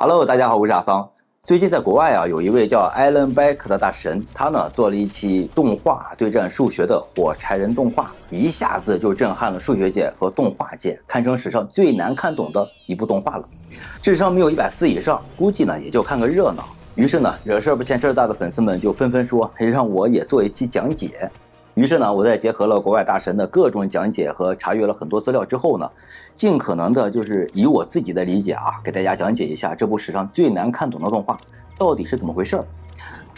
Hello，大家好，我是阿桑。最近在国外啊，有一位叫艾伦·贝克的大神，他呢做了一期动画对战数学的火柴人动画，一下子就震撼了数学界和动画界，堪称史上最难看懂的一部动画了。智商没有一百四以上，估计呢也就看个热闹。于是呢，惹事不嫌事大的粉丝们就纷纷说，让我也做一期讲解。于是呢，我在结合了国外大神的各种讲解和查阅了很多资料之后呢，尽可能的就是以我自己的理解啊，给大家讲解一下这部史上最难看懂的动画到底是怎么回事儿。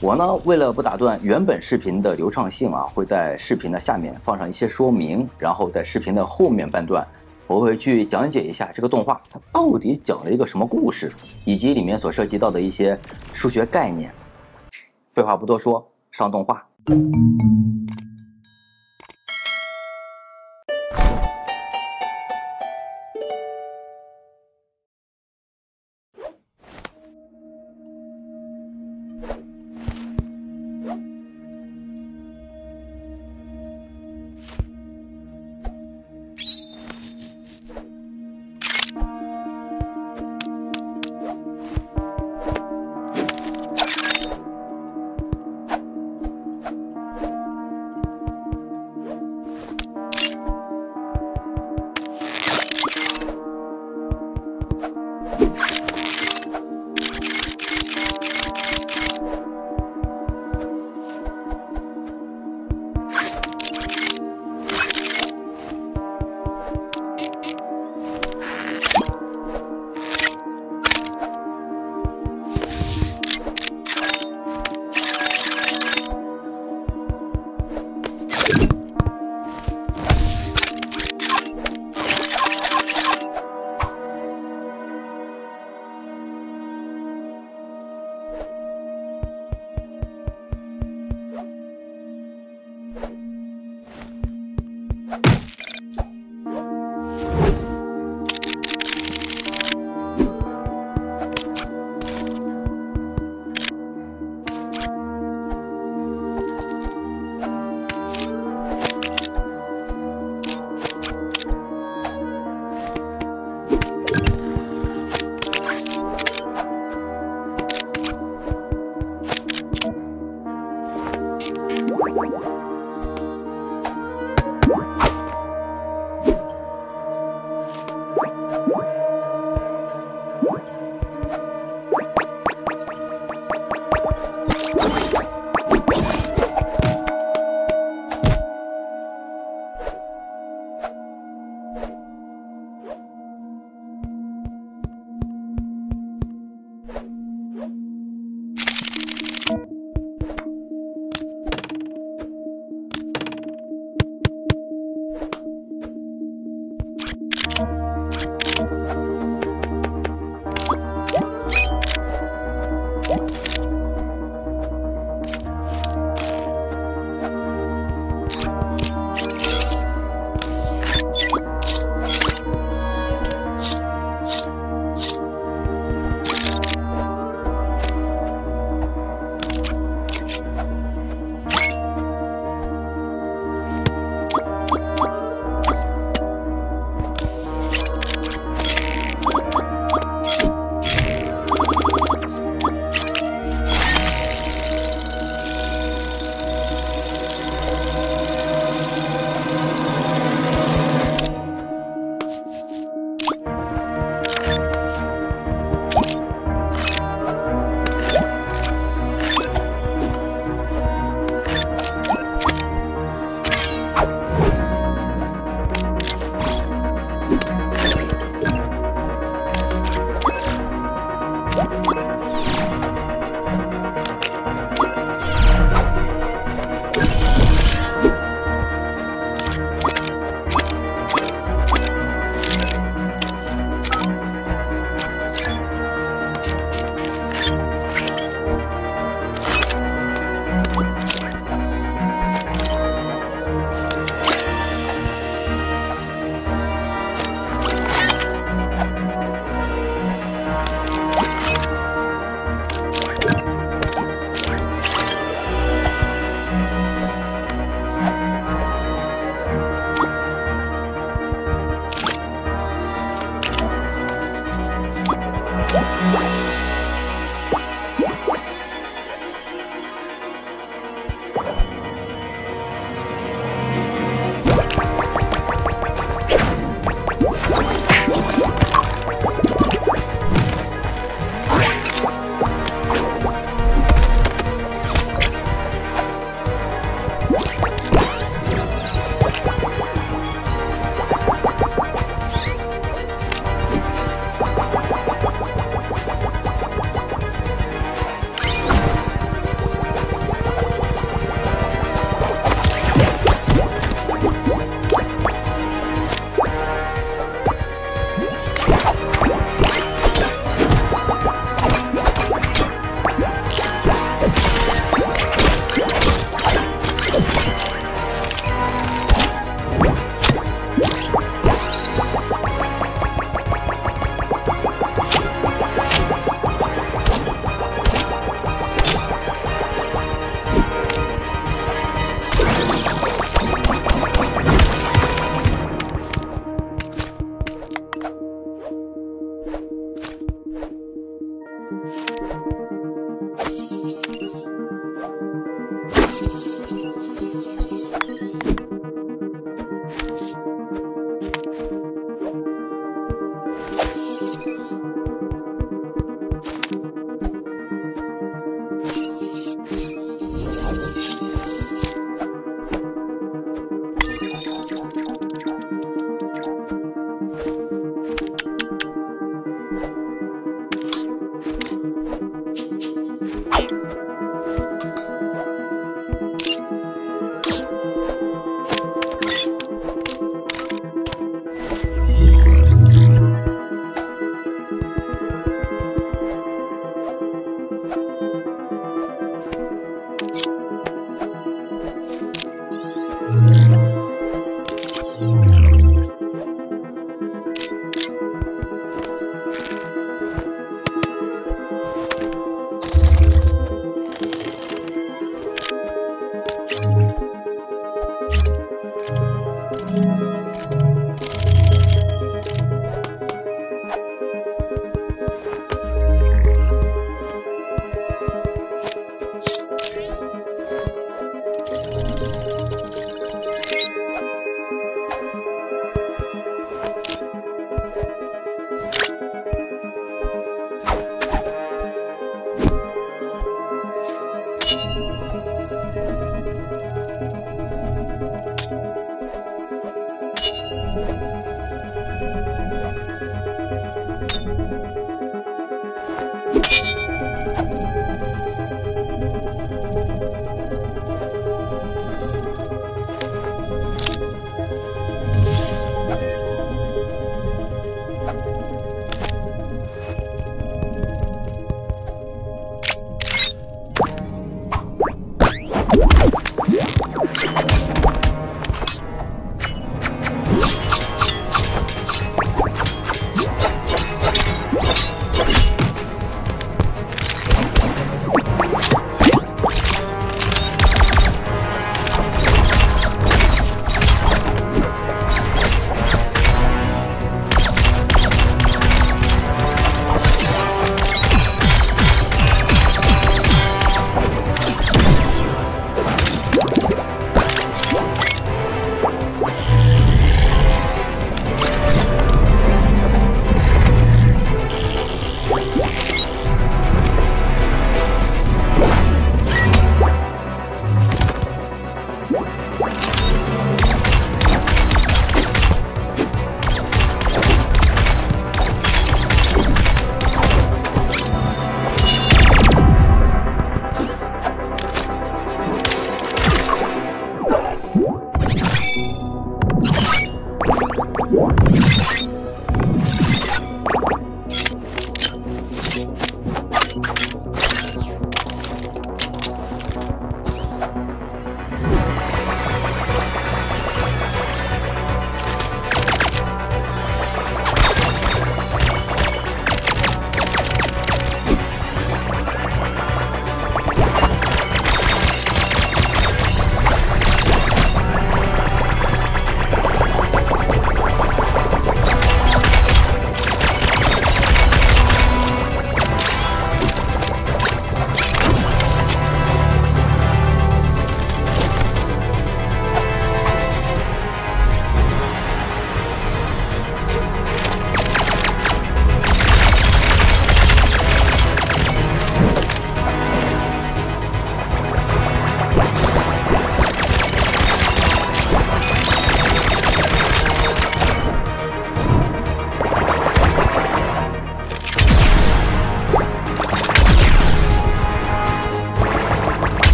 我呢，为了不打断原本视频的流畅性啊，会在视频的下面放上一些说明，然后在视频的后面半段，我会去讲解一下这个动画它到底讲了一个什么故事，以及里面所涉及到的一些数学概念。废话不多说，上动画。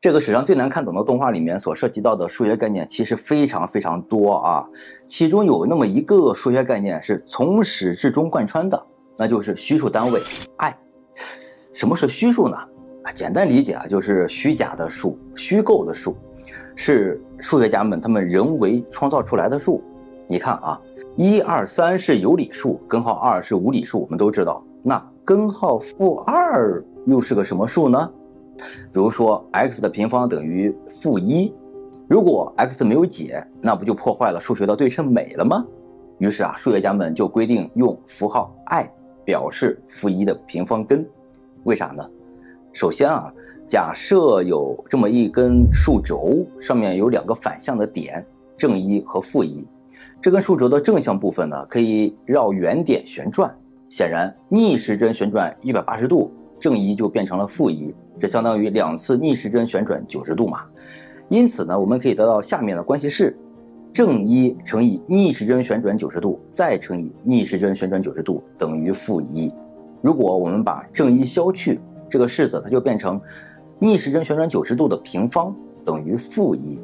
这个史上最难看懂的动画里面所涉及到的数学概念其实非常非常多啊，其中有那么一个数学概念是从始至终贯穿的，那就是虚数单位 i。什么是虚数呢？啊，简单理解啊，就是虚假的数、虚构的数，是数学家们他们人为创造出来的数。你看啊，一二三是有理数，根号二是无理数，我们都知道。那根号负二又是个什么数呢？比如说，x 的平方等于负一，如果 x 没有解，那不就破坏了数学的对称美了吗？于是啊，数学家们就规定用符号 i 表示负一的平方根。为啥呢？首先啊，假设有这么一根数轴，上面有两个反向的点，正一和负一。这根数轴的正向部分呢，可以绕原点旋转。显然，逆时针旋转一百八十度，正一就变成了负一。这相当于两次逆时针旋转九十度嘛，因此呢，我们可以得到下面的关系式：正一乘以逆时针旋转九十度，再乘以逆时针旋转九十度等于负一。如果我们把正一消去，这个式子它就变成逆时针旋转九十度的平方等于负一。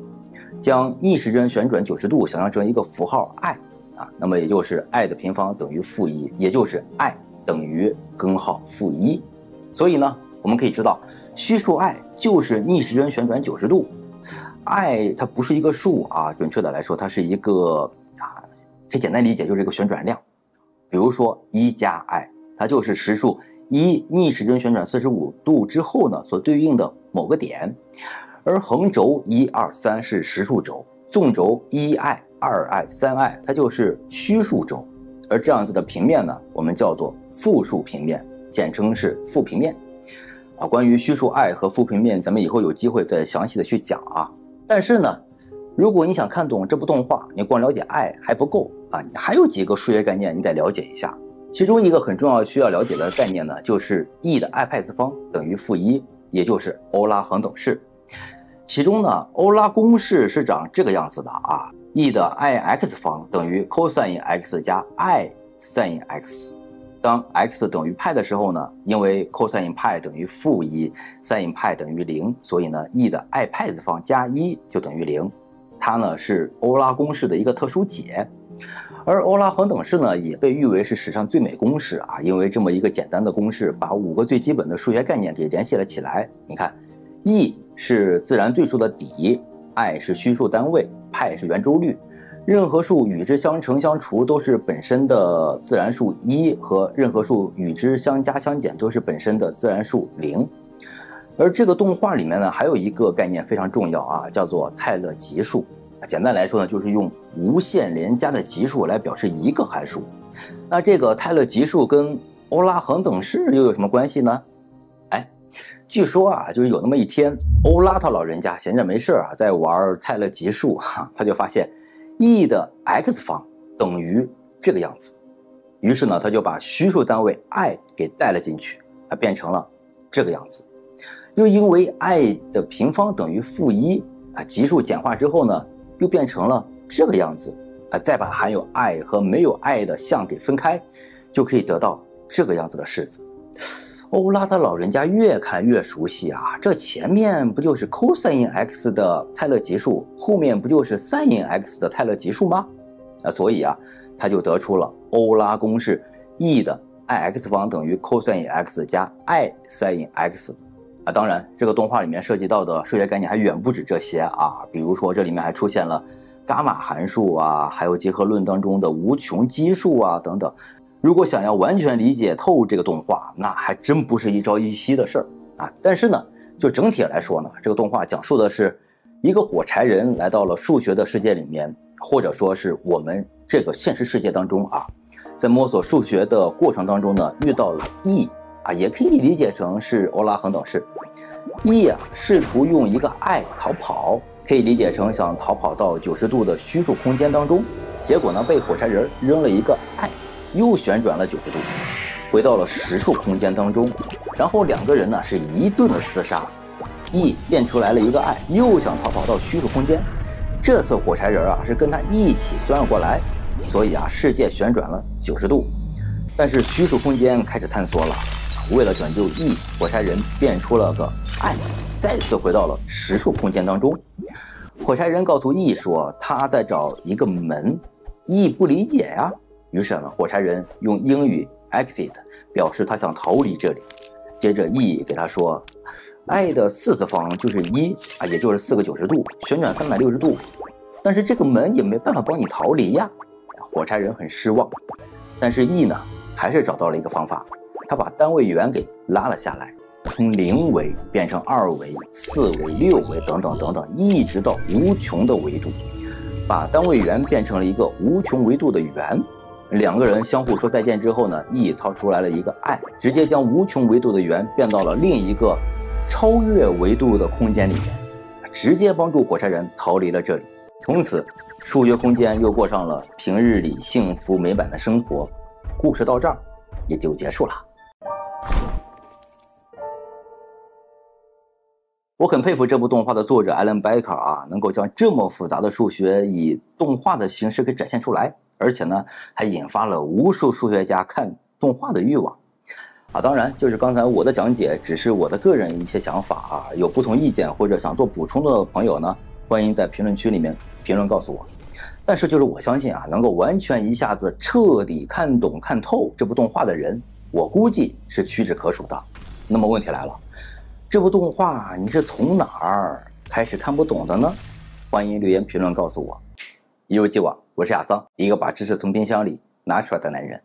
将逆时针旋转九十度想象成一个符号 i 啊，那么也就是 i 的平方等于负一，也就是 i 等于根号负一。所以呢，我们可以知道。虚数 i 就是逆时针旋转九十度，i 它不是一个数啊，准确的来说，它是一个啊，可以简单理解就是一个旋转量。比如说一加 i，它就是实数一逆时针旋转四十五度之后呢所对应的某个点，而横轴一二三是实数轴，纵轴一 i 二 i 三 i 它就是虚数轴，而这样子的平面呢，我们叫做负数平面，简称是负平面。啊，关于虚数 i 和负平面，咱们以后有机会再详细的去讲啊。但是呢，如果你想看懂这部动画，你光了解 i 还不够啊，你还有几个数学概念你得了解一下。其中一个很重要需要了解的概念呢，就是 e 的 i 派次方等于负一，也就是欧拉恒等式。其中呢，欧拉公式是长这个样子的啊，e 的 i x 方等于 cosine x 加 i sin x。当 x 等于派的时候呢，因为 cosine 派等于负一，sin 派等于零，所以呢，e 的 i 派次方加一就等于零。它呢是欧拉公式的一个特殊解，而欧拉恒等式呢也被誉为是史上最美公式啊，因为这么一个简单的公式，把五个最基本的数学概念给联系了起来。你看，e 是自然对数的底，i 是虚数单位，派是圆周率。任何数与之相乘相除都是本身的自然数一，和任何数与之相加相减都是本身的自然数零。而这个动画里面呢，还有一个概念非常重要啊，叫做泰勒级数。简单来说呢，就是用无限连加的级数来表示一个函数。那这个泰勒级数跟欧拉恒等式又有什么关系呢？哎，据说啊，就是有那么一天，欧拉他老人家闲着没事啊，在玩泰勒级数，他就发现。E 的 x 方等于这个样子于是呢，他就把虚数单位 i 给带了进去，啊，变成了这个样子。又因为 i 的平方等于负一，啊，级数简化之后呢，又变成了这个样子，啊，再把含有 i 和没有 i 的项给分开，就可以得到这个样子的式子。欧拉的老人家越看越熟悉啊，这前面不就是 cosine x 的泰勒级数，后面不就是 sin x 的泰勒级数吗？啊，所以啊，他就得出了欧拉公式：e 的 i x 方等于 cosine x 加 i sin x。啊，当然，这个动画里面涉及到的数学概念还远不止这些啊，比如说这里面还出现了伽马函数啊，还有结合论当中的无穷基数啊等等。如果想要完全理解透这个动画，那还真不是一朝一夕的事儿啊！但是呢，就整体来说呢，这个动画讲述的是一个火柴人来到了数学的世界里面，或者说是我们这个现实世界当中啊，在摸索数学的过程当中呢，遇到了 E 啊，也可以理解成是欧拉恒等式。E 啊，试图用一个 i 逃跑，可以理解成想逃跑到九十度的虚数空间当中，结果呢，被火柴人扔了一个。又旋转了九十度，回到了实数空间当中，然后两个人呢是一顿的厮杀，E 变出来了一个 i，又想逃跑到虚数空间，这次火柴人啊是跟他一起钻了过来，所以啊世界旋转了九十度，但是虚数空间开始坍缩了，为了拯救 E，火柴人变出了个 i，再次回到了实数空间当中，火柴人告诉 E 说他在找一个门，E 不理解呀。于是呢，火柴人用英语 exit 表示他想逃离这里。接着 E 给他说，i 的四次方就是一啊，也就是四个九十度，旋转三百六十度。但是这个门也没办法帮你逃离呀。火柴人很失望。但是 E 呢，还是找到了一个方法，他把单位元给拉了下来，从零维变成二维、四维、六维等等等等，一直到无穷的维度，把单位元变成了一个无穷维度的圆。两个人相互说再见之后呢，E 掏出来了一个爱直接将无穷维度的圆变到了另一个超越维度的空间里面，直接帮助火柴人逃离了这里。从此，数学空间又过上了平日里幸福美满的生活。故事到这儿也就结束了。我很佩服这部动画的作者艾伦·贝克啊，能够将这么复杂的数学以动画的形式给展现出来。而且呢，还引发了无数数学家看动画的欲望，啊，当然，就是刚才我的讲解只是我的个人一些想法啊，有不同意见或者想做补充的朋友呢，欢迎在评论区里面评论告诉我。但是，就是我相信啊，能够完全一下子彻底看懂看透这部动画的人，我估计是屈指可数的。那么问题来了，这部动画你是从哪儿开始看不懂的呢？欢迎留言评论告诉我。一如既往。我是亚桑，一个把知识从冰箱里拿出来的男人。